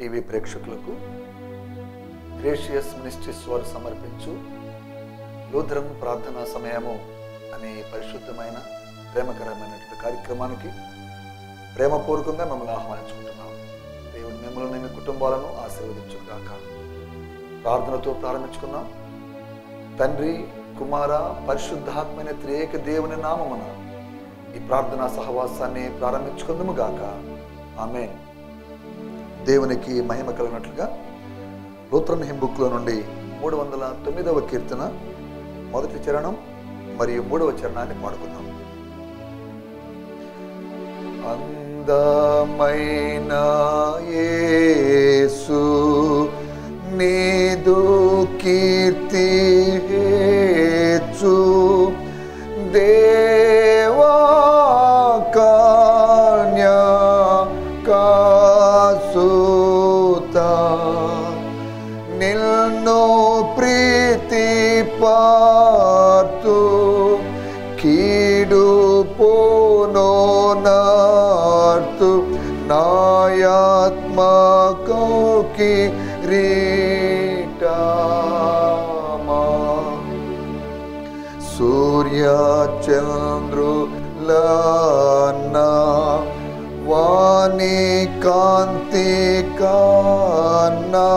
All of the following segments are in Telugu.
టీవీ ప్రేక్షకులకు గ్రేషియస్ మినిస్ట్రీస్ వారు సమర్పించు లూథరన్ ప్రార్థనా సమయము అనే పరిశుద్ధమైన ప్రేమకరమైనటువంటి కార్యక్రమానికి ప్రేమపూర్వకంగా మిమ్మల్ని ఆహ్వానించుకుంటున్నాం. దేవుడు మిమ్మల్ని మీ కుటుంబాలను ఆశీర్వదించుగాక ప్రార్థనతో ప్రారంభించుకున్నాం తండ్రి కుమార పరిశుద్ధాత్మైన త్రియేక దేవుని నామమున ఈ ప్రార్థనా సహవాసాన్ని ప్రారంభించుకుందాము గాక ఆమె దేవునికి మహిమ కలిగినట్లుగా లూత్రన్ హింబుక్లో నుండి మూడు వందల తొమ్మిదవ కీర్తన మొదటి చరణం మరియు మూడవ చరణాన్ని పాడుకుందాం. అందమైన యేసు నీదు కీర్తి आत्मा को की रीटा सूर्य चंद्र लाना वाणी कांति काना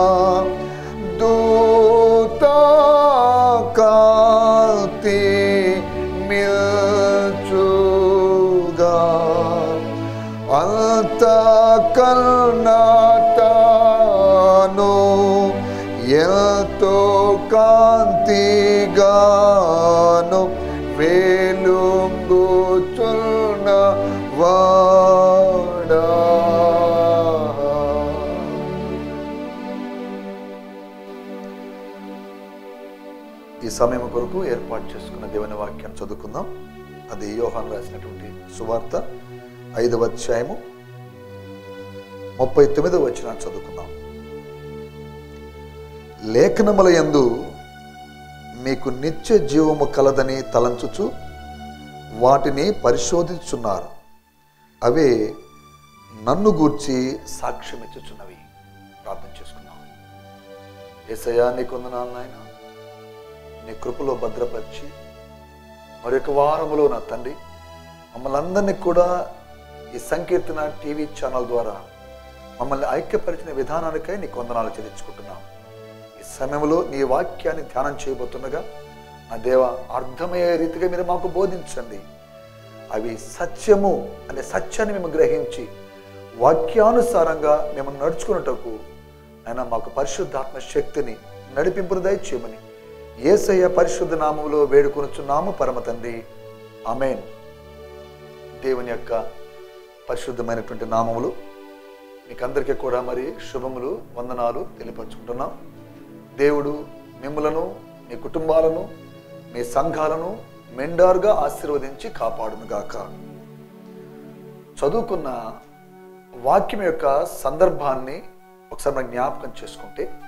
కొరకు ఏర్పాటు చేసుకున్న దేవుని వాక్యాన్ని చదువుకుందాం. అది యోహాన్ రాసినటువంటి సువార్త ఐదవ అధ్యాయము ముప్పై తొమ్మిదవ వచ్చిన చదువుకుందాం. లేఖనముల యందు మీకు నిత్య జీవము కలదని తలంచుచు వాటిని పరిశోధించున్నారు అవే నన్ను గూర్చి సాక్ష్యం ఇచ్చుచున్నవి ప్రార్థన చేసుకున్నాం ఏసయ్యా నీ నాయన. నీ కృపలో భద్రపరిచి మరొక వారములో నా తండ్రి మమ్మల్ని అందరినీ కూడా ఈ సంకీర్తన టీవీ ఛానల్ ద్వారా మమ్మల్ని ఐక్యపరిచిన విధానానికై నీ కొందనాలు చెల్లించుకుంటున్నాం. ఈ సమయంలో నీ వాక్యాన్ని ధ్యానం చేయబోతుండగా నా దేవ అర్థమయ్యే రీతిగా మీరు మాకు బోధించండి. అవి సత్యము అనే సత్యాన్ని మేము గ్రహించి వాక్యానుసారంగా మేము నడుచుకున్నటకు ఆయన మాకు పరిశుద్ధాత్మ శక్తిని నడిపింపును దయచేయమని ఏసయ్య పరిశుద్ధ నామములో వేడుకొనుచున్నాము పరమ తండ్రి. అమేన్ దేవుని యొక్క పరిశుద్ధమైనటువంటి నామములు మీకందరికీ కూడా మరి శుభములు వందనాలు తెలియపరుచుకుంటున్నాం. దేవుడు మిమ్మలను మీ కుటుంబాలను మీ సంఘాలను మెండారుగా ఆశీర్వదించి కాపాడునుగాక. చదువుకున్న వాక్యం యొక్క సందర్భాన్ని ఒకసారి మనం జ్ఞాపకం చేసుకుంటే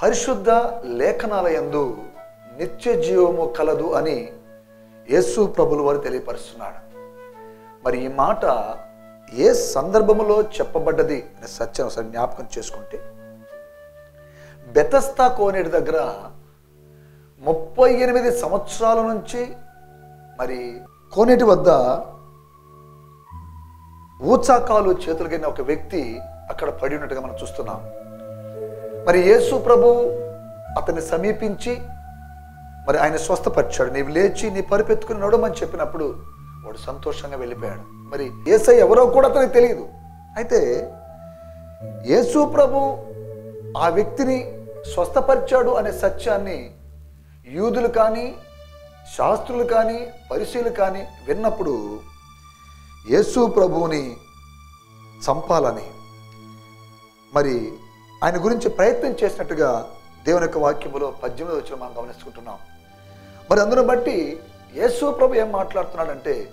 పరిశుద్ధ లేఖనాలయందు నిత్య జీవము కలదు అని యేసు ప్రభులు వారు తెలియపరుస్తున్నాడు. మరి ఈ మాట ఏ సందర్భములో చెప్పబడ్డది అనే సత్యం ఒకసారి జ్ఞాపకం చేసుకుంటే బెతస్తా కోనేటి దగ్గర ముప్పై ఎనిమిది సంవత్సరాల నుంచి మరి కోనేటి వద్ద ఊచాకాలు చేతులకైన ఒక వ్యక్తి అక్కడ పడి ఉన్నట్టుగా మనం చూస్తున్నాం. మరి యేసు ప్రభు అతన్ని సమీపించి మరి ఆయన స్వస్థపరిచాడు. నీవు లేచి నీ పరిపెత్తుకుని నడమని చెప్పినప్పుడు వాడు సంతోషంగా వెళ్ళిపోయాడు. మరి ఏసై ఎవరో కూడా అతనికి తెలియదు. అయితే యేసు ప్రభు ఆ వ్యక్తిని స్వస్థపరిచాడు అనే సత్యాన్ని యూదులు కానీ శాస్త్రులు కానీ పరిశీలు కానీ విన్నప్పుడు యేసు ప్రభువుని చంపాలని మరి ఆయన గురించి ప్రయత్నం చేసినట్టుగా దేవుని యొక్క వాక్యములో పద్దెనిమిది వచ్చిన మనం గమనించుకుంటున్నాం. మరి అందును బట్టి యేసు ప్రభు ఏం మాట్లాడుతున్నాడంటే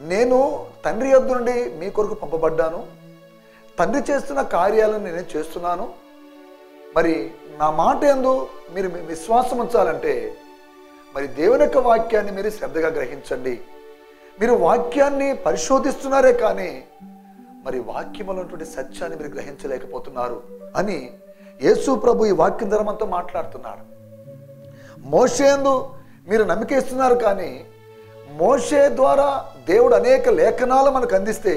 నేను తండ్రి యొద్ద నుండి మీ కొరకు పంపబడ్డాను. తండ్రి చేస్తున్న కార్యాలను నేను చేస్తున్నాను. మరి నా మాట ఎందు మీరు మీ విశ్వాసం ఉంచాలంటే మరి దేవుని యొక్క వాక్యాన్ని మీరు శ్రద్ధగా గ్రహించండి. మీరు వాక్యాన్ని పరిశోధిస్తున్నారే కానీ మరి వాక్యములో ఉన్నటువంటి సత్యాన్ని మీరు గ్రహించలేకపోతున్నారు అని యేసు ప్రభు ఈ వాక్యం ధర్మంతో మాట్లాడుతున్నాడు మోషేందు మీరు నమ్మిక ఇస్తున్నారు కానీ మోషే ద్వారా దేవుడు అనేక లేఖనాలు మనకు అందిస్తే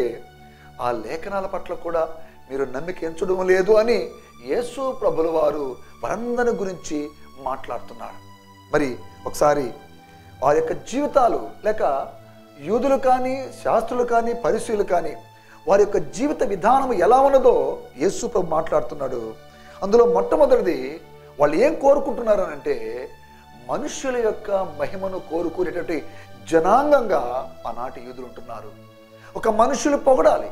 ఆ లేఖనాల పట్ల కూడా మీరు నమ్మిక ఎంచడం లేదు అని యేసు ప్రభుల వారు వారందరి గురించి మాట్లాడుతున్నారు. మరి ఒకసారి వారి యొక్క జీవితాలు లేక యూదులు కానీ శాస్త్రులు కానీ పరిశీలు కానీ వారి యొక్క జీవిత విధానం ఎలా ఉన్నదో యేసు ప్రభు మాట్లాడుతున్నాడు. అందులో మొట్టమొదటిది వాళ్ళు ఏం కోరుకుంటున్నారు అని అంటే మనుష్యుల యొక్క మహిమను కోరుకునేటువంటి జనాంగంగా ఆనాటి యూదులు ఉంటున్నారు. ఒక మనుషులు పొగడాలి.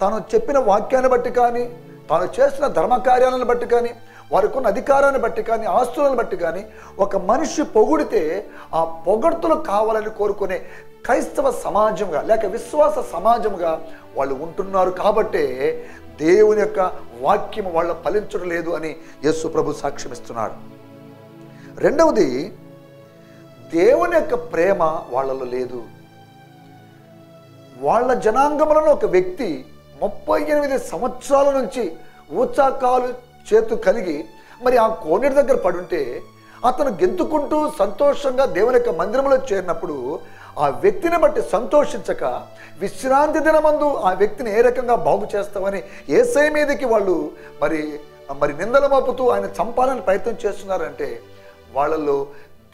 తాను చెప్పిన వాక్యాన్ని బట్టి కానీ తాను చేసిన ధర్మ కార్యాలను బట్టి కానీ వారికి ఉన్న అధికారాన్ని బట్టి కానీ ఆస్తులను బట్టి కానీ ఒక మనిషి పొగిడితే ఆ పొగడ్తలు కావాలని కోరుకునే క్రైస్తవ సమాజంగా లేక విశ్వాస సమాజంగా వాళ్ళు ఉంటున్నారు కాబట్టే దేవుని యొక్క వాక్యం వాళ్ళ ఫలించడం లేదు అని యేసు ప్రభు సాక్ష్యమిస్తున్నాడు. రెండవది దేవుని యొక్క ప్రేమ వాళ్ళలో లేదు. వాళ్ళ జనాంగములను ఒక వ్యక్తి ముప్పై ఎనిమిది సంవత్సరాల నుంచి ఊచాకాలు చేతు కలిగి మరి ఆ కోనేటి దగ్గర పడుంటే అతను గెంతుకుంటూ సంతోషంగా దేవుని యొక్క మందిరంలో చేరినప్పుడు ఆ వ్యక్తిని బట్టి సంతోషించక విశ్రాంతి దినమందు ఆ వ్యక్తిని ఏ రకంగా బాగు చేస్తామని ఏసై మీదకి వాళ్ళు మరి మరి నిందలు మోపుతూ ఆయన చంపాలని ప్రయత్నం చేస్తున్నారంటే వాళ్ళలో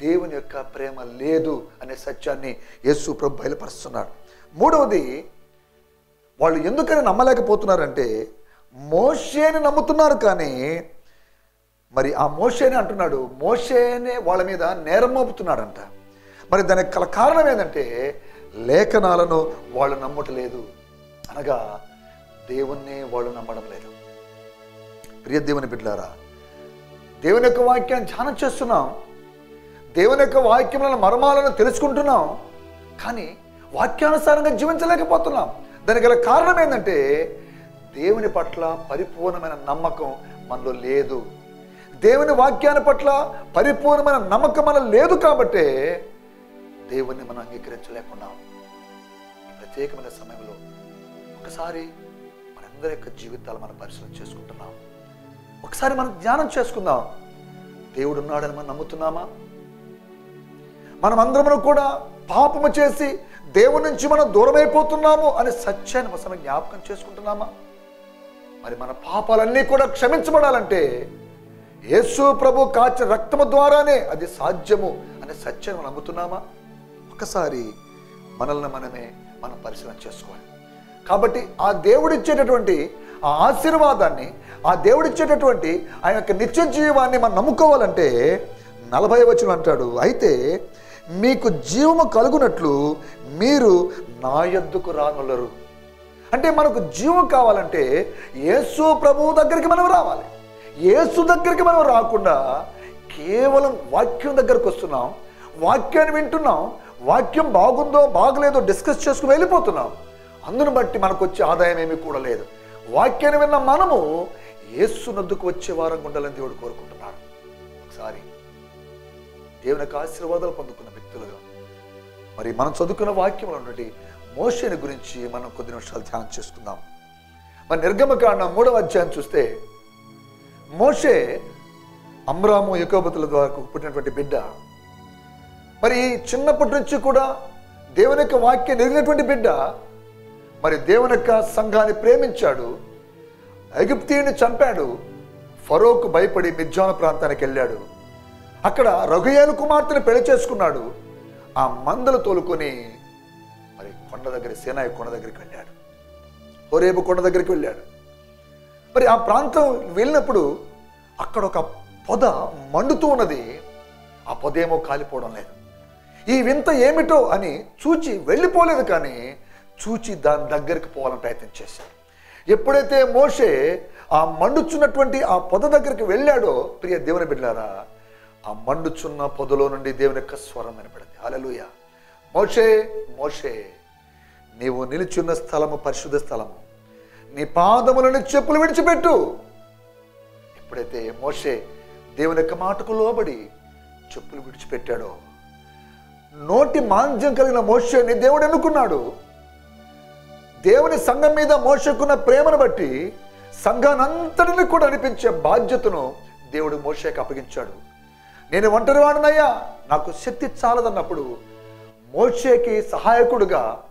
దేవుని యొక్క ప్రేమ లేదు అనే సత్యాన్ని యేసు ప్రభు బయలుపరుస్తున్నాడు మూడవది వాళ్ళు ఎందుకని నమ్మలేకపోతున్నారంటే మోషేని నమ్ముతున్నారు కానీ మరి ఆ మోషేని అంటున్నాడు మోషేనే వాళ్ళ మీద నేరం మోపుతున్నాడంట. మరి దానికి గల కారణం ఏంటంటే లేఖనాలను వాళ్ళు నమ్మటలేదు. అనగా దేవుణ్ణే వాళ్ళు నమ్మడం లేదు. ప్రియ దేవుని బిడ్డారా దేవుని యొక్క వాక్యాన్ని ధ్యానం చేస్తున్నాం. దేవుని యొక్క వాక్యములను మర్మాలను తెలుసుకుంటున్నాం. కానీ వాక్యానుసారంగా జీవించలేకపోతున్నాం. దానికి గల కారణం ఏంటంటే దేవుని పట్ల పరిపూర్ణమైన నమ్మకం మనలో లేదు. దేవుని వాక్యాన్ని పట్ల పరిపూర్ణమైన నమ్మకం మనలో లేదు కాబట్టే దేవుణ్ణి మనం అంగీకరించలేకున్నాం. ఈ ప్రత్యేకమైన సమయంలో ఒకసారి మనందరి యొక్క జీవితాలు మనం పరిశీలన చేసుకుంటున్నాం. ఒకసారి మనం ధ్యానం చేసుకుందాం. దేవుడు ఉన్నాడని మనం నమ్ముతున్నామా? మనం అందరం కూడా పాపము చేసి దేవుడి నుంచి మనం దూరమైపోతున్నాము అనే సత్యాన్ని మనం జ్ఞాపకం చేసుకుంటున్నామా? మరి మన పాపాలన్నీ కూడా క్షమించబడాలంటే యేసు ప్రభు కాచిన రక్తము ద్వారానే అది సాధ్యము అనే సత్యాన్ని మనం నమ్ముతున్నామా? ఒకసారి మనల్ని మనమే మనం పరిశీలన చేసుకోవాలి. కాబట్టి ఆ దేవుడిచ్చేటటువంటి ఆ ఆశీర్వాదాన్ని ఆ దేవుడిచ్చేటటువంటి ఆయన యొక్క నిత్య జీవాన్ని మనం నమ్ముకోవాలంటే నలభై వచ్చిన అంటాడు. అయితే మీకు జీవము కలుగునట్లు మీరు నా ఎద్దుకు రానులరు. అంటే మనకు జీవం కావాలంటే యేసు ప్రభువు దగ్గరికి మనం రావాలి. యేసు దగ్గరికి మనం రాకుండా కేవలం వాక్యం దగ్గరకు వస్తున్నాం. వాక్యాన్ని వింటున్నాం. వాక్యం బాగుందో బాగలేదో డిస్కస్ చేసుకుని వెళ్ళిపోతున్నాం. అందును బట్టి మనకు వచ్చే ఆదాయం ఏమీ కూడా లేదు. వాక్యాన్ని విన్న మనము యేసు నద్దుకు వచ్చే వారం ఉండాలని దేవుడు కోరుకుంటున్నాడు. ఒకసారి దేవునికి ఆశీర్వాదాలు పొందుకున్న వ్యక్తులుగా మరి మనం చదువుకున్న వాక్యంలో నుండి మోషని గురించి మనం కొద్ది నిమిషాలు ధ్యానం చేసుకుందాం. మరి నిర్గమకాండ మూడవ అధ్యాయం చూస్తే మోషే అమ్రాము యకోబతుల ద్వారా పుట్టినటువంటి బిడ్డ. మరి చిన్నప్పటి నుంచి కూడా దేవుని యొక్క వాక్యం ఎరిగినటువంటి బిడ్డ. మరి దేవుని యొక్క సంఘాన్ని ప్రేమించాడు. ఐగుప్తీయుని చంపాడు. ఫరోకు భయపడి మిర్జాన ప్రాంతానికి వెళ్ళాడు. అక్కడ రఘుయేలు కుమార్తెను పెళ్ళి చేసుకున్నాడు. ఆ మందలు తోలుకొని కొండ దగ్గర సేనాయి కొండ దగ్గరికి వెళ్ళాడు. హోరేబు కొండ దగ్గరికి వెళ్ళాడు. మరి ఆ ప్రాంతం వెళ్ళినప్పుడు అక్కడ ఒక పొద మండుతూ ఉన్నది. ఆ పొద ఏమో కాలిపోవడం లేదు. ఈ వింత ఏమిటో అని చూచి వెళ్ళిపోలేదు కానీ చూచి దాని దగ్గరికి పోవాలని ప్రయత్నం చేశాడు. ఎప్పుడైతే మోషే ఆ మండుచున్నటువంటి ఆ పొద దగ్గరికి వెళ్ళాడో ప్రియ దేవుని బిడ్డారా ఆ మండుచున్న పొదలో నుండి దేవుని యొక్క స్వరం వినపడింది. అలలుయ మోషే మోషే. నీవు నిలుచున్న స్థలము పరిశుద్ధ స్థలము. నీ పాదములను చెప్పులు విడిచిపెట్టు. ఎప్పుడైతే మోషే దేవుని యొక్క మాటకు లోబడి చెప్పులు విడిచిపెట్టాడో నోటి మాంద్యం కలిగిన మోషేని దేవుడు ఎన్నుకున్నాడు? దేవుని సంఘం మీద మోసకున్న ప్రేమను బట్టి సంఘానంతటిని కూడా అనిపించే బాధ్యతను దేవుడు మోషేకి అప్పగించాడు. నేను ఒంటరి వాడినయ్యా నాకు శక్తి చాలదన్నప్పుడు మోషేకి సహాయకుడుగా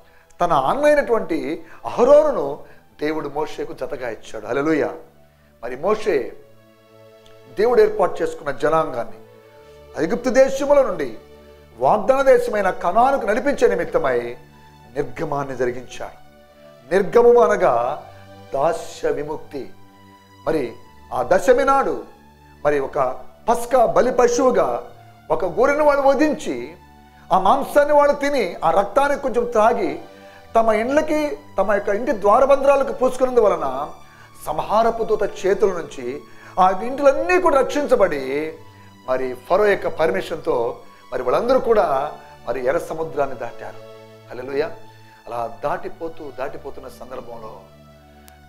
తన ఆన్లైనటువంటి అహరోరును దేవుడు మోషేకు జతగా ఇచ్చాడు. హల్లెలూయా. మరి మోషే దేవుడు ఏర్పాటు చేసుకున్న జనాంగాన్ని ఐగుప్తు దేశముల నుండి వాగ్దాన దేశమైన కణాలకు నడిపించే నిమిత్తమై నిర్గమాన్ని జరిగించాడు. నిర్గమము అనగా దాస్య విముక్తి. మరి ఆ దశమి నాడు మరి ఒక పస్కా బలి పశువుగా ఒక గొర్రెను వాడు వధించి ఆ మాంసాన్ని వాళ్ళు తిని ఆ రక్తాన్ని కొంచెం త్రాగి తమ ఇండ్లకి తమ యొక్క ఇంటి ద్వారబంధ్రాలకు పూసుకున్నందు వలన సంహారపు దూత చేతుల నుంచి ఆ ఇంటిలన్నీ కూడా రక్షించబడి మరి ఫరో యొక్క పర్మిషన్తో మరి వాళ్ళందరూ కూడా మరి ఎర్ర సముద్రాన్ని దాటారు. అలెలుయ అలా దాటిపోతూ దాటిపోతున్న సందర్భంలో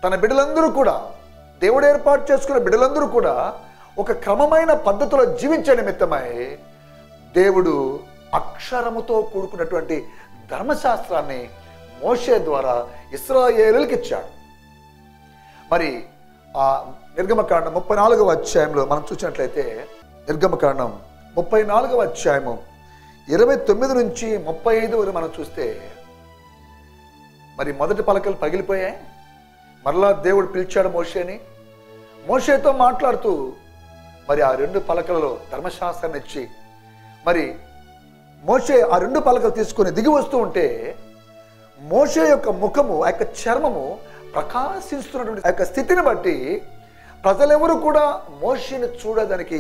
తన బిడ్డలందరూ కూడా దేవుడు ఏర్పాటు చేసుకున్న బిడ్డలందరూ కూడా ఒక క్రమమైన పద్ధతిలో జీవించే నిమిత్తమై దేవుడు అక్షరముతో కూడుకున్నటువంటి ధర్మశాస్త్రాన్ని మోషే ద్వారా ఇస్రాయేలులకి ఇచ్చాడు మరి ఆ నిర్గమకాండం ముప్పై నాలుగవ అధ్యాయంలో మనం చూసినట్లయితే నిర్గమకాండం ముప్పై నాలుగవ అధ్యాయము ఇరవై తొమ్మిది నుంచి ముప్పై ఐదు వరకు మనం చూస్తే మరి మొదటి పలకలు పగిలిపోయాయి. మరలా దేవుడు పిలిచాడు మోషేని. మోషేతో మాట్లాడుతూ మరి ఆ రెండు పలకలలో ధర్మశాస్త్రాన్ని ఇచ్చి మరి మోషే ఆ రెండు పలకలు తీసుకొని దిగి వస్తూ ఉంటే మోషే యొక్క ముఖము ఆ యొక్క చర్మము ప్రకాశిస్తున్నటువంటి ఆ యొక్క స్థితిని బట్టి ప్రజలెవరు కూడా మోషేని చూడడానికి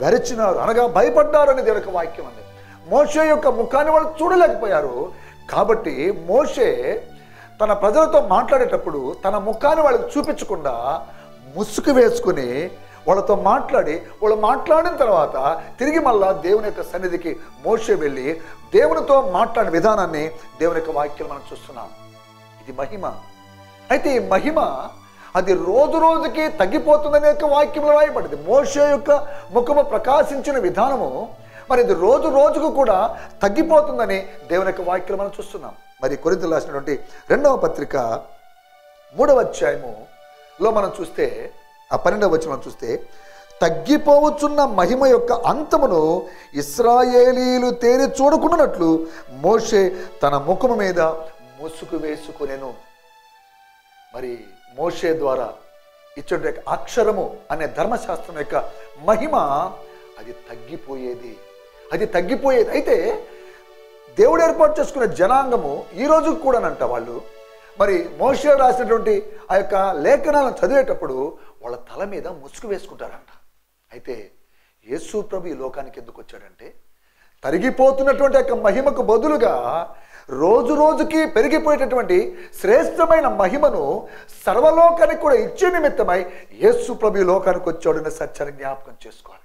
వెరచినారు అనగా భయపడ్డారు అనేది ఒక వాక్యం అంది మోషే యొక్క ముఖాన్ని వాళ్ళు చూడలేకపోయారు. కాబట్టి మోషే తన ప్రజలతో మాట్లాడేటప్పుడు తన ముఖాన్ని వాళ్ళకి చూపించకుండా ముసుగు వేసుకుని వాళ్ళతో మాట్లాడి వాళ్ళు మాట్లాడిన తర్వాత తిరిగి మళ్ళా దేవుని యొక్క సన్నిధికి మోసే వెళ్ళి దేవునితో మాట్లాడిన విధానాన్ని దేవుని యొక్క వాక్యం మనం చూస్తున్నాం. ఇది మహిమ. అయితే ఈ మహిమ అది రోజు రోజుకి తగ్గిపోతుందనే యొక్క వాక్యంలో రాయబడింది. మోషే యొక్క ముఖము ప్రకాశించిన విధానము మరి ఇది రోజు రోజుకు కూడా తగ్గిపోతుందని దేవుని యొక్క వాక్యం మనం చూస్తున్నాం. మరి కొరింతలు రాసినటువంటి రెండవ పత్రిక మూడవ అధ్యాయములో మనం చూస్తే ఆ పన్నెండవ వచ్చిన చూస్తే తగ్గిపోవచ్చున్న మహిమ యొక్క అంతమును ఇస్రాయేలీలు తేరి చూడకుండానట్లు మోషే తన ముఖము మీద ముసుగు వేసుకునేను. మరి మోషే ద్వారా ఇచ్చే అక్షరము అనే ధర్మశాస్త్రం యొక్క మహిమ అది తగ్గిపోయేది. అది తగ్గిపోయేది. అయితే దేవుడు ఏర్పాటు చేసుకున్న జనాంగము ఈ రోజు కూడానంట వాళ్ళు. మరి మోషే రాసినటువంటి ఆ యొక్క లేఖనాలను చదివేటప్పుడు వాళ్ళ తల మీద ముసుగు వేసుకుంటారంట. అయితే యేసు ప్రభు ఈ లోకానికి ఎందుకు వచ్చాడంటే తరిగిపోతున్నటువంటి యొక్క మహిమకు బదులుగా రోజు రోజుకి పెరిగిపోయేటటువంటి శ్రేష్టమైన మహిమను సర్వలోకానికి కూడా ఇచ్చే నిమిత్తమై యేసు ప్రభు లోకానికి వచ్చాడన్న సత్యాన్ని జ్ఞాపకం చేసుకోవాలి.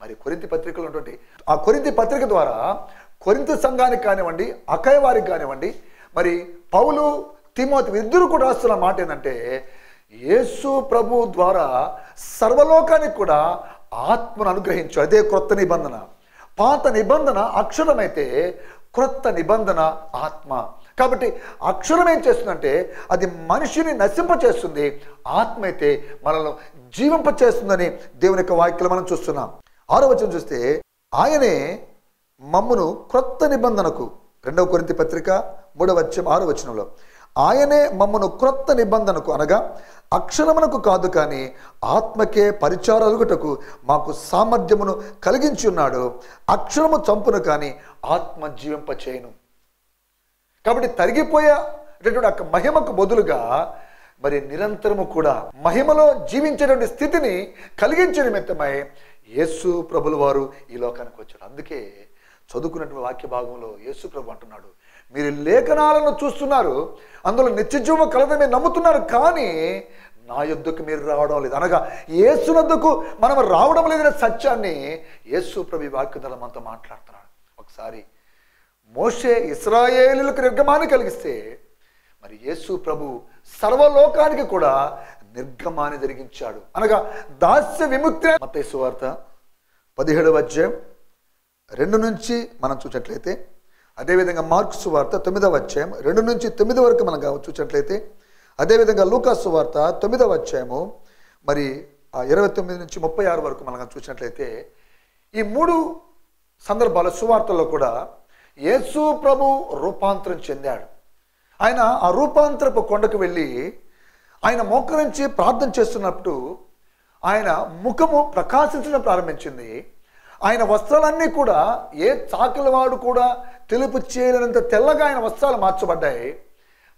మరి కొరింతి పత్రికలు ఉన్నటువంటి ఆ కొరింతి పత్రిక ద్వారా కొరింత సంఘానికి కానివ్వండి అకయ వారికి కానివ్వండి మరి పౌలు తిమోతి ఇద్దరు కూడా రాస్తున్న మాట ఏంటంటే యేసు ప్రభు ద్వారా సర్వలోకానికి కూడా ఆత్మను అనుగ్రహించు. అదే క్రొత్త నిబంధన. పాత నిబంధన అక్షరమైతే క్రొత్త నిబంధన ఆత్మ. కాబట్టి అక్షరం ఏం చేస్తుందంటే అది మనిషిని నశింపచేస్తుంది. ఆత్మ అయితే మనల్ని జీవింపచేస్తుందని దేవుని యొక్క వాక్యలు మనం చూస్తున్నాం. ఆరో వచనం చూస్తే ఆయనే మమ్మును క్రొత్త నిబంధనకు రెండవ కొరింత పత్రిక మూడవ వచ్చం ఆరో వచనంలో ఆయనే మమ్మను క్రొత్త నిబంధనకు అనగా అక్షరమునకు కాదు కానీ ఆత్మకే పరిచారలుగుటకు మాకు సామర్థ్యమును కలిగించి ఉన్నాడు అక్షరము చంపును కానీ ఆత్మ జీవింపచేయను. కాబట్టి తరిగిపోయేటటువంటి ఆ మహిమకు బదులుగా మరి నిరంతరము కూడా మహిమలో జీవించేటువంటి స్థితిని కలిగించే నిమిత్తమై యేసు ప్రభులు వారు ఈ లోకానికి వచ్చాడు అందుకే చదువుకున్నటువంటి వాక్య భాగంలో యేసు ప్రభు అంటున్నాడు. మీరు లేఖనాలను చూస్తున్నారు అందులో నిత్యజీవం కలదని మీరు నమ్ముతున్నారు కానీ నా యొద్దకు మీరు రావడం లేదు. అనగా ఏసునద్దుకు మనం రావడం లేదనే సత్యాన్ని యేసు ప్రభు ఈ మనతో మాట్లాడుతున్నాడు. ఒకసారి మోషే ఇస్రాయేలులకు నిర్గమాన్ని కలిగిస్తే మరి యేసు ప్రభు సర్వలోకానికి కూడా నిర్గమాన్ని జరిగించాడు. అనగా దాస్య విముక్తి మత వార్త పదిహేడవ అధ్యాయం రెండు నుంచి మనం చూసినట్లయితే అదేవిధంగా మార్క్స్ వార్త తొమ్మిదవ అధ్యాయం రెండు నుంచి తొమ్మిది వరకు మనం చూసినట్లయితే అదేవిధంగా లూకాసు వార్త తొమ్మిదవ అధ్యాయము మరి ఆ ఇరవై తొమ్మిది నుంచి ముప్పై ఆరు వరకు మనం చూసినట్లయితే ఈ మూడు సందర్భాల సువార్తల్లో కూడా యేసు ప్రభు రూపాంతరం చెందాడు. ఆయన ఆ రూపాంతరపు కొండకు వెళ్ళి ఆయన మోకరించి ప్రార్థన చేస్తున్నప్పుడు ఆయన ముఖము ప్రకాశించడం ప్రారంభించింది. ఆయన వస్త్రాలన్నీ కూడా ఏ చాకలివాడు కూడా తెలుపు చేయలేనంత తెల్లగా ఆయన వస్త్రాలు మార్చబడ్డాయి.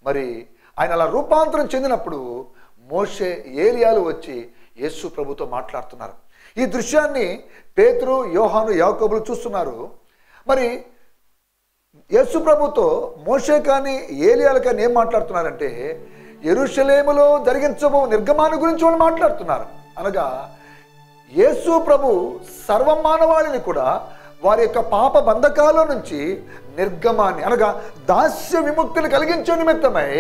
మరి ఆయన అలా రూపాంతరం చెందినప్పుడు మోషే ఏలియాలు వచ్చి యేసు ప్రభుతో మాట్లాడుతున్నారు. ఈ దృశ్యాన్ని పేతురు యోహాను యాకోబులు చూస్తున్నారు. మరి యేసు ప్రభుతో మోషే కానీ ఏలియాలు కానీ ఏం మాట్లాడుతున్నారంటే ఎరుషలేములో జరిగించబో నిర్గమాన్ని గురించి వాళ్ళు మాట్లాడుతున్నారు. అనగా యేసు ప్రభు సర్వమానవాళిని కూడా వారి యొక్క పాప బంధకాల నుంచి నిర్గమాన్ని అనగా దాస్య విముక్తిని కలిగించే నిమిత్తమై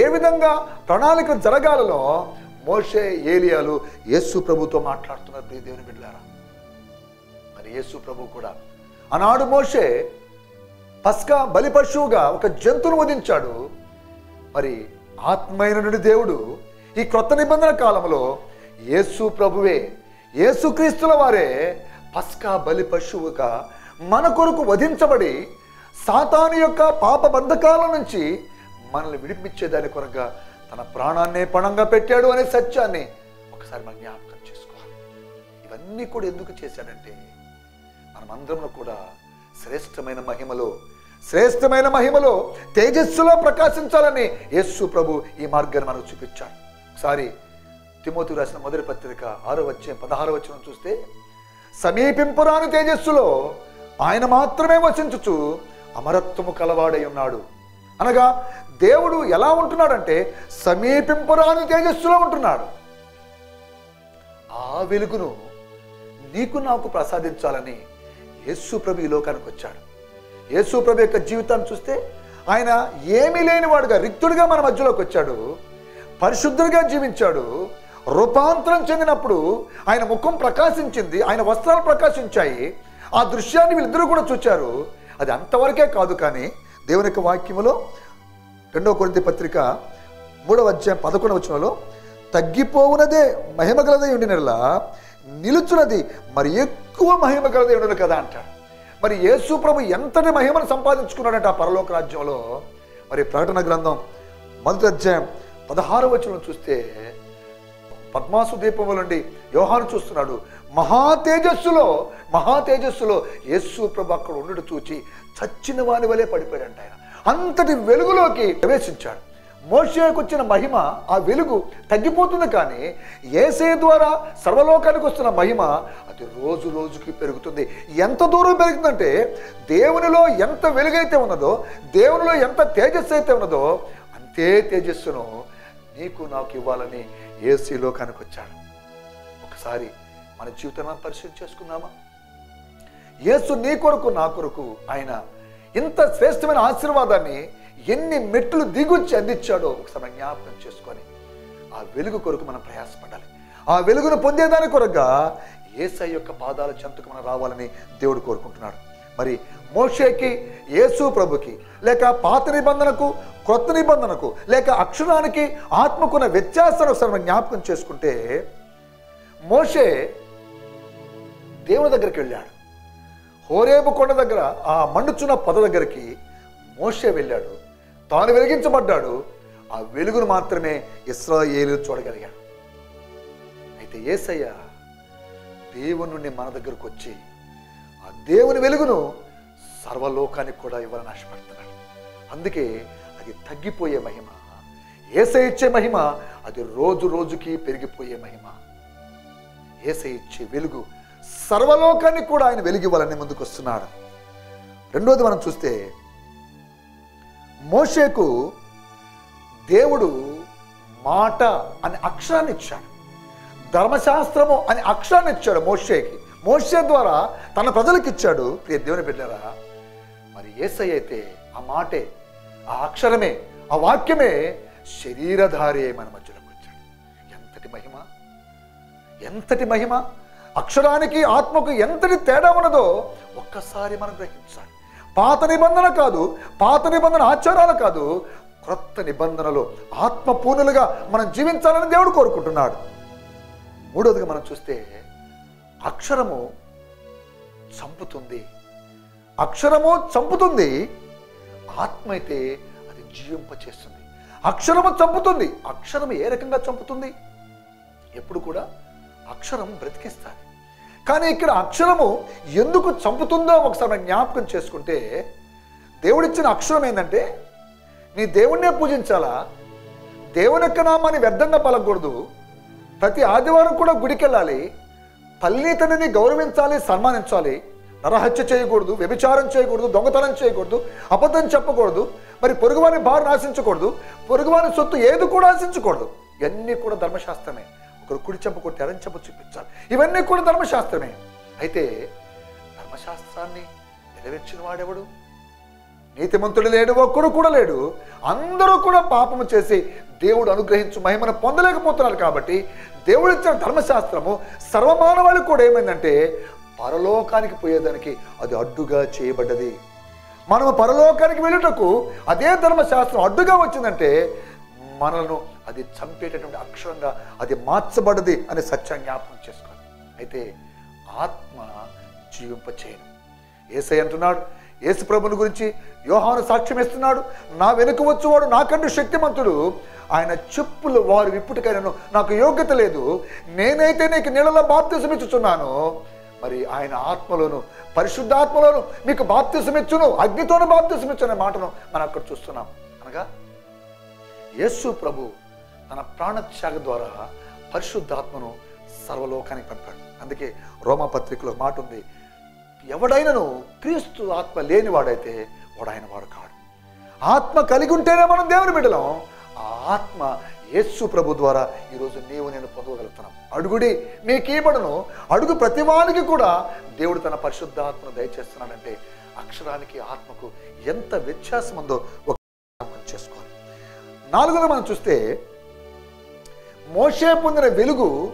ఏ విధంగా ప్రణాళిక జరగాలలో మోషే ఏలియాలు యేసు ప్రభుతో మాట్లాడుతున్నారు. ప్రియ దేవుని బిడ్డారా మరి యేసు ప్రభు కూడా ఆనాడు మోషే పస్కా బలి పశువుగా ఒక జంతువును వధించాడు. మరి ఆత్మైన నుండి దేవుడు ఈ క్రొత్త నిబంధన కాలంలో యేసు ప్రభువే యేసుక్రీస్తుల వారే పస్కా బలి పశువుగా మన కొరకు వధించబడి సాతాను యొక్క పాప బంధకాల నుంచి మనల్ని విడిపించేదాని కొరగా తన ప్రాణాన్నే పణంగా పెట్టాడు అనే సత్యాన్ని ఒకసారి మనం జ్ఞాపకం చేసుకోవాలి. ఇవన్నీ కూడా ఎందుకు చేశాడంటే మనమందరం కూడా శ్రేష్టమైన మహిమలో శ్రేష్టమైన మహిమలో తేజస్సులో ప్రకాశించాలని యేసు ప్రభు ఈ మార్గాన్ని మనకు చూపించాడు. ఒకసారి తిమోతి రాసిన మొదటి పత్రిక ఆరో వచ్చే పదహారో వచ్చిన చూస్తే సమీపింపురాని తేజస్సులో ఆయన మాత్రమే వసించుచు అమరత్వము కలవాడై ఉన్నాడు. అనగా దేవుడు ఎలా ఉంటున్నాడంటే సమీపింపురాని తేజస్సులో ఉంటున్నాడు. ఆ వెలుగును నీకు నాకు ప్రసాదించాలని యేసు ప్రభు ఈ లోకానికి వచ్చాడు. యేసు ప్రభు యొక్క జీవితాన్ని చూస్తే ఆయన ఏమీ లేనివాడుగా రిక్తుడిగా మన మధ్యలోకి వచ్చాడు. పరిశుద్ధుడిగా జీవించాడు. రూపాంతరం చెందినప్పుడు ఆయన ముఖం ప్రకాశించింది ఆయన వస్త్రాలు ప్రకాశించాయి. ఆ దృశ్యాన్ని వీళ్ళిద్దరూ కూడా చూచారు. అది అంతవరకే కాదు కానీ దేవుని యొక్క వాక్యములో రెండవ కొరింత పత్రిక మూడవ అధ్యాయం పదకొండవ వచనంలో తగ్గిపోవునదే మహిమ గలదై ఉండినలా నిలుచున్నది మరి ఎక్కువ మహిమ గలదే ఉండును కదా అంటాడు. మరి యేసు ప్రభు ఎంతటి మహిమను సంపాదించుకున్నాడంటే ఆ పరలోక రాజ్యంలో? మరి ప్రకటన గ్రంథం మొదటి అధ్యాయం పదహారవ వచనం చూస్తే పద్మాసు దీపం నుండి యోహాను చూస్తున్నాడు. మహా తేజస్సులో మహా తేజస్సులో యేసు ప్రభు అక్కడ ఉండడు చూచి చచ్చిన వాని వలె పడిపోయాడంట ఆయన. అంతటి వెలుగులోకి ప్రవేశించాడు. మోషేకు వచ్చిన మహిమ ఆ వెలుగు తగ్గిపోతుంది కానీ ఏసే ద్వారా సర్వలోకానికి వస్తున్న మహిమ అది రోజు రోజుకి పెరుగుతుంది. ఎంత దూరం పెరుగుతుందంటే దేవునిలో ఎంత వెలుగైతే ఉన్నదో దేవునిలో ఎంత తేజస్సు అయితే ఉన్నదో అంతే తేజస్సును నీకు నాకు ఇవ్వాలని ఏసీ లోకానికి వచ్చాడు. ఒకసారి మన జీవితాన్ని పరిశీలి చేసుకుందామా? యేసు నీ కొరకు నా కొరకు ఆయన ఇంత శ్రేష్టమైన ఆశీర్వాదాన్ని ఎన్ని మెట్లు దిగుచ్చి అందించాడో ఒకసారి జ్ఞాపకం చేసుకొని ఆ వెలుగు కొరకు మనం ప్రయాసపడాలి. ఆ వెలుగును పొందేదాని కొరగా ఏసై యొక్క పాదాల చెంతకు మనం రావాలని దేవుడు కోరుకుంటున్నాడు. మరి మోషేకి యేసు ప్రభుకి లేక పాత నిబంధనకు క్రొత్త నిబంధనకు లేక అక్షరానికి ఆత్మకున్న వ్యత్యాసాన్ని ఒకసారి మనం జ్ఞాపకం చేసుకుంటే మోషే దేవుని దగ్గరికి వెళ్ళాడు. హోరేబు కొండ దగ్గర ఆ మండుచున్న పొద దగ్గరికి మోషే వెళ్ళాడు. తాను వెలిగించబడ్డాడు. ఆ వెలుగును మాత్రమే ఇస్రాయేలు చూడగలిగాడు. అయితే ఏసయ్య దేవుని నుండి మన దగ్గరకు వచ్చి దేవుని వెలుగును సర్వలోకానికి కూడా ఇవ్వాలని ఆశపడుతున్నాడు. అందుకే అది తగ్గిపోయే మహిమ. ఏసై ఇచ్చే మహిమ అది రోజు రోజుకి పెరిగిపోయే మహిమ. ఏసై ఇచ్చే వెలుగు సర్వలోకాన్ని కూడా ఆయన వెలిగివ్వాలని ముందుకు వస్తున్నాడు. రెండోది మనం చూస్తే మోషేకు దేవుడు మాట అనే అక్షరాన్ని ఇచ్చాడు. ధర్మశాస్త్రము అనే అక్షరాన్ని ఇచ్చాడు మోషేకి. మోషే ద్వారా తన ప్రజలకు ఇచ్చాడు. ప్రియ దేవుని బిడ్డరా మరి ఏసై అయితే ఆ మాటే ఆ అక్షరమే ఆ వాక్యమే శరీరధారి మన మధ్యలోకి వచ్చాడు ఎంతటి మహిమ ఎంతటి మహిమ అక్షరానికి ఆత్మకు ఎంతటి తేడా ఉన్నదో ఒక్కసారి మనం గ్రహించాలి. పాత నిబంధన కాదు పాత నిబంధన ఆచారాలు కాదు క్రొత్త నిబంధనలు ఆత్మపూర్ణులుగా మనం జీవించాలని దేవుడు కోరుకుంటున్నాడు. మూడవదిగా మనం చూస్తే అక్షరము చంపుతుంది. అక్షరము చంపుతుంది. ఆత్మ అయితే అది జీవింపచేస్తుంది. అక్షరము చంపుతుంది. అక్షరం ఏ రకంగా చంపుతుంది? ఎప్పుడు కూడా అక్షరం బ్రతికిస్తారు కానీ ఇక్కడ అక్షరము ఎందుకు చంపుతుందో ఒకసారి జ్ఞాపకం చేసుకుంటే దేవుడిచ్చిన అక్షరం ఏంటంటే నీ దేవుణ్ణే పూజించాలా? దేవుని యొక్క నామాన్ని వ్యర్థంగా పలకూడదు. ప్రతి ఆదివారం కూడా గుడికి వెళ్ళాలి తల్లిదండ్రిని గౌరవించాలి సన్మానించాలి. నరహత్య చేయకూడదు వ్యభిచారం చేయకూడదు దొంగతనం చేయకూడదు అబద్ధం చెప్పకూడదు మరి పొరుగువాని భారను ఆశించకూడదు పొరుగువాని సొత్తు ఏది కూడా ఆశించకూడదు. ఇవన్నీ కూడా ధర్మశాస్త్రమే. ఒకరు కుడి చెంప కొట్టి ఎడం చెంప చూపించాలి. ఇవన్నీ కూడా ధర్మశాస్త్రమే. అయితే ధర్మశాస్త్రాన్ని నెరవేర్చిన వాడెవడు? నీతిమంతుడు లేడు ఒక్కడు కూడా లేడు. అందరూ కూడా పాపము చేసి దేవుడు అనుగ్రహించు మహిమను పొందలేకపోతున్నారు కాబట్టి దేవుడు ఇచ్చిన ధర్మశాస్త్రము సర్వమానవాళికి కూడా ఏమైందంటే పరలోకానికి పోయేదానికి అది అడ్డుగా చేయబడ్డది. మనము పరలోకానికి వెళ్ళుటకు అదే ధర్మశాస్త్రం అడ్డుగా వచ్చిందంటే మనలను అది చంపేటటువంటి అక్షరంగా అది మార్చబడ్డది అనే సత్యం జ్ఞాపకం చేసుకోవాలి. అయితే ఆత్మ జీవింపచేయను. ఏసై అంటున్నాడు యేసు ప్రభుని గురించి యోహాను సాక్ష్యం ఇస్తున్నాడు. నా వెనుక వచ్చేవాడు నాకంటే శక్తిమంతుడు. ఆయన చెప్పులు వారు విప్పుటికైనను నాకు యోగ్యత లేదు. నేనైతే నీకు నీళ్ళలో బాప్తిసం ఇచ్చుచున్నాను మరి ఆయన ఆత్మలోను పరిశుద్ధాత్మలోను మీకు బాప్తిసం ఇచ్చును అగ్నితోను బాప్తిసం ఇచ్చు అనే మాటను మనం అక్కడ చూస్తున్నాం. అనగా యేసు ప్రభు తన ప్రాణత్యాగ ద్వారా పరిశుద్ధాత్మను సర్వలోకానికి పంపాడు. అందుకే రోమా పత్రికలో మాట ఉంది. ఎవడైనను క్రీస్తు ఆత్మ లేనివాడైతే వాడు ఆయన వాడు కాడు. ఆత్మ కలిగి ఉంటేనే మనం దేవుని బిడ్డలం. ఆ ఆత్మ యేసు ప్రభు ద్వారా ఈరోజు నీవు నేను పొందగలుగుతున్నాం. అడుగుడి మీ ఇవ్వడను అడుగు ప్రతివానికి కూడా దేవుడు తన పరిశుద్ధాత్మను దయచేస్తున్నాడంటే అక్షరానికి ఆత్మకు ఎంత వ్యత్యాసం ఉందో ఒక చేసుకోవాలి. నాలుగోది మనం చూస్తే మోషే పొందిన వెలుగు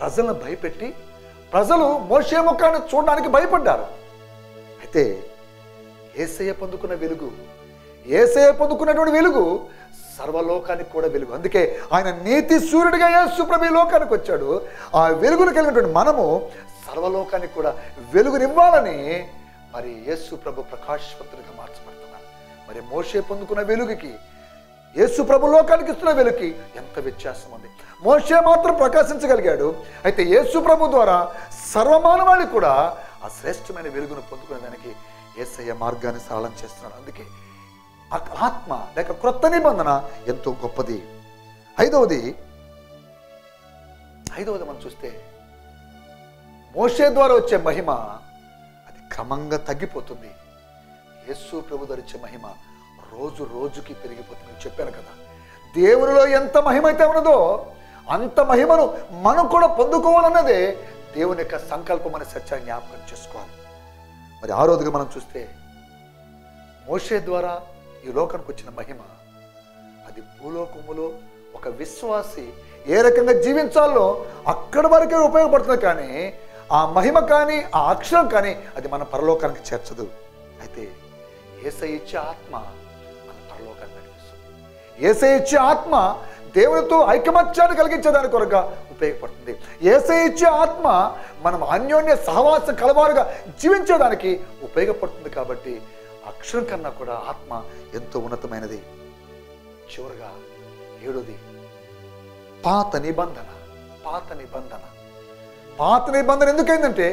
ప్రజలను భయపెట్టి ప్రజలు మోసే ముఖాన్ని చూడడానికి భయపడ్డారు. అయితే ఏసయ్య పొందుకున్న వెలుగు ఏసయ్య పొందుకున్నటువంటి వెలుగు సర్వలోకానికి కూడా వెలుగు. అందుకే ఆయన నీతి సూర్యుడిగా యేసు లోకానికి వచ్చాడు. ఆ వెలుగును కలిగినటువంటి మనము సర్వలోకానికి కూడా వెలుగునివ్వాలని మరి యేసు ప్రభు ప్రకాశవంతుడిగా మార్చబడుతున్నాడు మరి మోసే పొందుకున్న వెలుగుకి యేసు ప్రభు లోకానికి ఇస్తున్న వెలుగుకి ఎంత వ్యత్యాసం ఉంది? మోషే మాత్రం ప్రకాశించగలిగాడు. అయితే యేసు ప్రభు ద్వారా సర్వమానవాళి కూడా ఆ శ్రేష్టమైన వెలుగును పొందుకునే దానికి ఏసయ్య మార్గాన్ని సరళం చేస్తున్నాడు. అందుకే ఆత్మ లేక క్రొత్త నిబంధన ఎంతో గొప్పది. ఐదవది ఐదవది మనం చూస్తే మోషే ద్వారా వచ్చే మహిమ అది క్రమంగా తగ్గిపోతుంది. యేసు ప్రభు ధరించే మహిమ రోజు రోజుకి పెరిగిపోతుంది. నేను చెప్పాను కదా దేవునిలో ఎంత మహిమ అయితే ఉన్నదో అంత మహిమను మనం కూడా పొందుకోవాలన్నదే దేవుని యొక్క సంకల్పం అనే సత్యాన్ని జ్ఞాపకం చేసుకోవాలి. మరి ఆ రోజుగా మనం చూస్తే మోషే ద్వారా ఈ లోకానికి వచ్చిన మహిమ అది భూలోకములో ఒక విశ్వాసి ఏ రకంగా జీవించాలో అక్కడ వరకే ఉపయోగపడుతుంది కానీ ఆ మహిమ కానీ ఆ అక్షరం కానీ అది మన పరలోకానికి చేర్చదు. అయితే ఏసై ఇచ్చే ఆత్మ మన పరలోకాన్ని నడిపిస్తుంది. ఏసై ఇచ్చే ఆత్మ దేవునితో ఐకమత్యాన్ని కలిగించేదాని కొరక ఉపయోగపడుతుంది. ఏసై ఇచ్చే ఆత్మ మనం అన్యోన్య సహవాసం కలవారుగా జీవించేదానికి ఉపయోగపడుతుంది కాబట్టి అక్షరం కన్నా కూడా ఆత్మ ఎంతో ఉన్నతమైనది. చివరగా ఏడోది పాత నిబంధన పాత నిబంధన. పాత నిబంధన ఎందుకైందంటే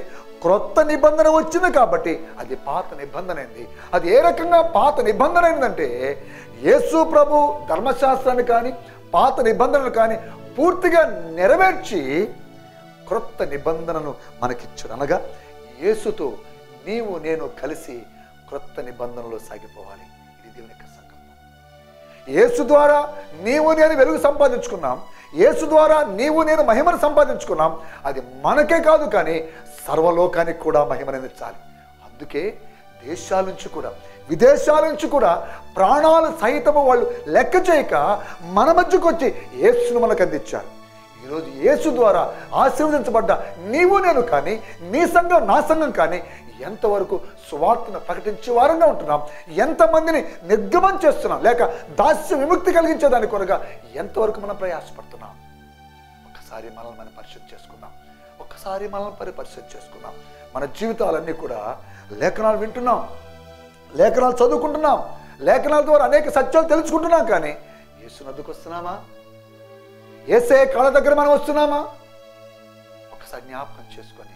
క్రొత్త నిబంధన వచ్చింది కాబట్టి అది పాత నిబంధన అయింది. అది ఏ రకంగా పాత నిబంధన అయిందంటే యేసు ప్రభు ధర్మశాస్త్రాన్ని కానీ పాత నిబంధనలు కానీ పూర్తిగా నెరవేర్చి క్రొత్త నిబంధనను మనకిచ్చారు అనగా యేసుతో నీవు నేను కలిసి క్రొత్త నిబంధనలో సాగిపోవాలి. ఇది దేవుని యొక్క సంకల్పం. యేసు ద్వారా నీవు నేను వెలుగు సంపాదించుకున్నాం. యేసు ద్వారా నీవు నేను మహిమను సంపాదించుకున్నాం. అది మనకే కాదు కానీ సర్వలోకానికి కూడా మహిమనందించాలి అందుకే దేశాల నుంచి కూడా విదేశాల నుంచి కూడా ప్రాణాలు సహితము వాళ్ళు లెక్క చేయక మన మధ్యకు వచ్చి యేసును మనకు అందించారు. ఈరోజు యేసు ద్వారా ఆశీర్వదించబడ్డ నీవు నేను కానీ నీ సంఘం నా సంఘం కానీ ఎంతవరకు సువార్తను ప్రకటించే వారంగా ఉంటున్నాం ఎంతమందిని నిర్గమం చేస్తున్నాం లేక దాస్య విముక్తి కలిగించే దాని కొరగా ఎంతవరకు మనం ప్రయాసపడుతున్నాం. ఒక్కసారి మనల్ని మనం పరిశుద్ధి చేసుకుందాం. ఒక్కసారి మనల్ని పరి పరిశుద్ధి చేసుకుందాం. మన జీవితాలన్నీ కూడా లేఖనాలు వింటున్నాం. లేఖనాలు చదువుకుంటున్నాం. లేఖనాల ద్వారా అనేక సత్యాలు తెలుసుకుంటున్నాం కానీ యేసునద్దుకు వస్తున్నామా? ఏసే కాళ్ళ దగ్గర మనం వస్తున్నామా? ఒకసారి జ్ఞాపకం చేసుకొని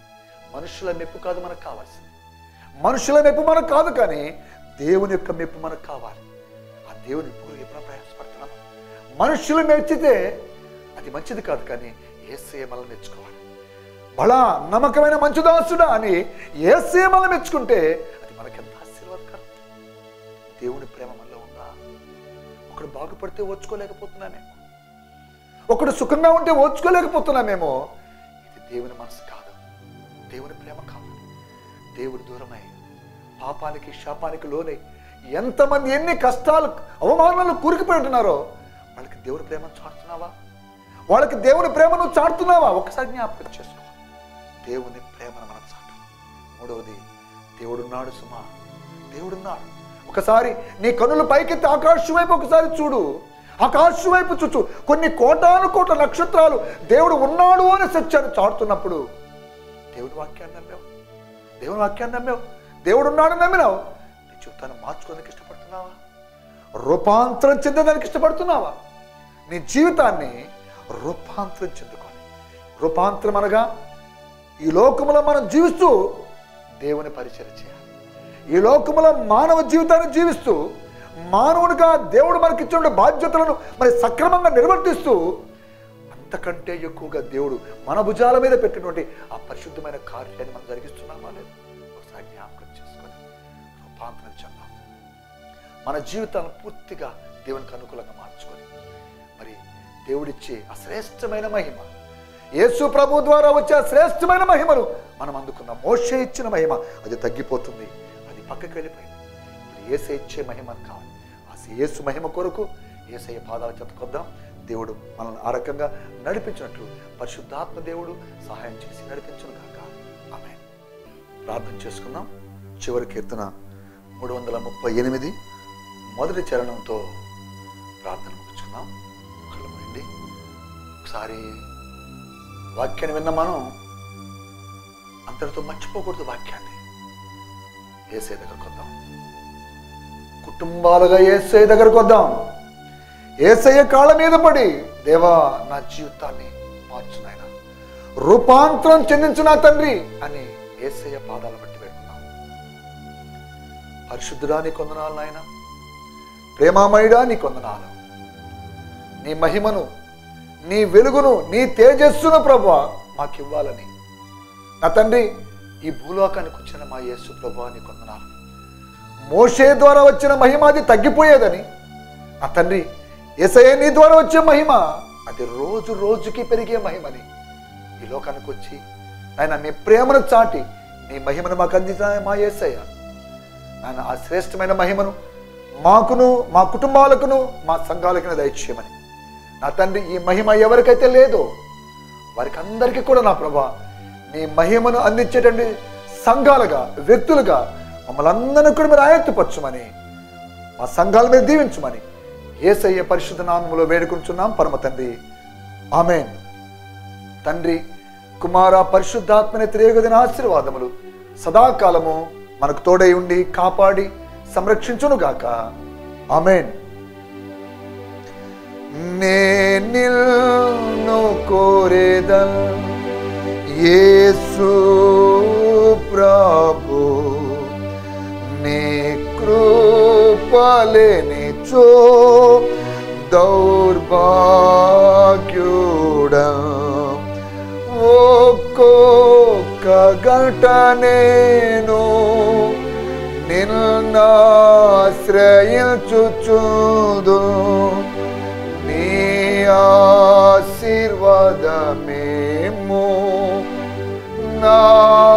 మనుషుల మెప్పు కాదు మనకు కావాల్సింది. మనుషుల మెప్పు మనకు కాదు కానీ దేవుని యొక్క మెప్పు మనకు కావాలి. ఆ దేవుని మెప్పు ఎప్పుడైనా ప్రయాసపడుతున్నామా మనుషులు మెచ్చితే అది మంచిది కాదు కానీ ఏసే మనల్ని మెచ్చుకోవాలి. బలా నమ్మకమైన మంచి దాసుడా అని ఏసే మనం మెచ్చుకుంటే దేవుని ప్రేమ మనలో ఉందా? ఒకడు బాగుపడితే ఓర్చుకోలేకపోతున్నామేమో ఒకడు సుఖంగా ఉంటే ఓర్చుకోలేకపోతున్నామేమో ఇది దేవుని మనసు కాదు. దేవుని ప్రేమ కాదు. దేవుడు దూరమై పాపానికి శాపానికి లోనై ఎంతమంది ఎన్ని కష్టాలు అవమానాలు కూరుకుపోయి ఉంటున్నారో వాళ్ళకి దేవుని ప్రేమను చాటుతున్నావా? వాళ్ళకి దేవుని ప్రేమను చాటుతున్నావా? ఒకసారి జ్ఞాపకం చేసుకో. దేవుని ప్రేమను మనం చాటాలి మూడవది దేవుడున్నాడు సుమా. దేవుడున్నాడు. ఒకసారి నీ కనులు పైకెత్తి ఆకాశం వైపు ఒకసారి చూడు. ఆకాశం వైపు చూచు. కొన్ని కోటాను కోట్ల నక్షత్రాలు దేవుడు ఉన్నాడు అనే సత్యాన్ని చాటుతున్నప్పుడు దేవుడి వాక్యాన్ని నమ్మావు. దేవుని వాక్యాన్ని నమ్మావు. దేవుడు ఉన్నాడు నమ్మినావు. నీ జీవితాన్ని మార్చుకోవడానికి ఇష్టపడుతున్నావా? రూపాంతరం చెందడానికి ఇష్టపడుతున్నావా? నీ జీవితాన్ని రూపాంతరం చెందుకోవాలి రూపాంతరం అనగా ఈ లోకములో మనం జీవిస్తూ దేవుని పరిచయం చేయాలి. ఈ లోకములో మానవ జీవితాన్ని జీవిస్తూ మానవునిగా దేవుడు మనకిచ్చిన బాధ్యతలను మరి సక్రమంగా నిర్వర్తిస్తూ అంతకంటే ఎక్కువగా దేవుడు మన భుజాల మీద పెట్టినటువంటి ఆ పరిశుద్ధమైన కార్యాన్ని మనం జరిగిస్తున్నామా లేదు? ఒకసారి జ్ఞాపకం చేసుకొని రూపాంతరం చెందాం. మన జీవితాలను పూర్తిగా దేవునికి అనుకూలంగా మార్చుకొని మరి దేవుడిచ్చే ఆ శ్రేష్టమైన మహిమ యేసు ప్రభు ద్వారా వచ్చే ఆ శ్రేష్టమైన మహిమను మనం అందుకున్న. మోష ఇచ్చిన మహిమ అది తగ్గిపోతుంది. పక్కకి వెళ్ళిపోయింది. ఇప్పుడు ఏసే ఇచ్చే మహిమ కావాలి. ఆ యేసు మహిమ కొరకు ఏసయ్య పాదాల చెత్తకొద్దాం దేవుడు మనల్ని ఆ రకంగా నడిపించినట్లు పరిశుద్ధాత్మ దేవుడు సహాయం చేసి నడిపించను కాక ఆమె ప్రార్థన చేసుకుందాం. చివరి కీర్తన మూడు వందల ముప్పై ఎనిమిది మొదటి చరణంతో ప్రార్థన ముగించుకుందాం. కళ్ళు ఒకసారి వాక్యాన్ని విన్న మనం అంతటితో మర్చిపోకూడదు వాక్యాన్ని. ఏసే దగ్గరకు వద్దాం. కుటుంబాలుగా ఏసే దగ్గరకు వద్దాం. ఏసయ్య కాళ్ళ మీద పడి దేవా నా జీవితాన్ని మార్చు రూపాంతరం చెందించు నా తండ్రి అని ఏసయ్య పాదాలు బట్టి పెడుతున్నాం పరిశుద్ధుడా నీ కొందనాలు నాయన. ప్రేమామయుడా నీ కొందనాలు నీ మహిమను నీ వెలుగును నీ తేజస్సును ప్రభు మాకు ఇవ్వాలని నా తండ్రి ఈ భూలోకానికి వచ్చిన మా యేసు ప్రభు అని కొందనాలు మోషే ద్వారా వచ్చిన మహిమ అది తగ్గిపోయేదని ఆ తండ్రి ఎసయ నీ ద్వారా వచ్చే మహిమ అది రోజు రోజుకి పెరిగే మహిమని ఈ లోకానికి వచ్చి ఆయన మీ ప్రేమను చాటి నీ మహిమను మాకు అందించిన మా ఏసయ్య. ఆయన ఆ శ్రేష్టమైన మహిమను మాకును మా కుటుంబాలకును మా సంఘాలకును దయచేయమని. నా తండ్రి ఈ మహిమ ఎవరికైతే లేదో వారికి అందరికీ కూడా నా ప్రభా నీ మహిమను అందించేటువంటి సంఘాలుగా వ్యక్తులుగా మమ్మల్ని అందరినీ కూడా మీరు ఆయత్తుపరచమని మా సంఘాల మీద దీవించమని ఏసయ్య పరిశుద్ధ నామంలో వేడుకుంటున్నాం పరమ తండ్రి. ఆమెన్. తండ్రి కుమార పరిశుద్ధాత్మని త్రేగుదిన ఆశీర్వాదములు సదాకాలము మనకు తోడై ఉండి కాపాడి సంరక్షించునుగాక ఆమెన్. నిల్ యేసు ప్రభు నీ కృపలేని చో దౌర్భాగ్యుడ. ఒక్కొక్క గంట నేను నిన్నాశ్రయించుచుదు నీ ఆశీర్వాదం Oh.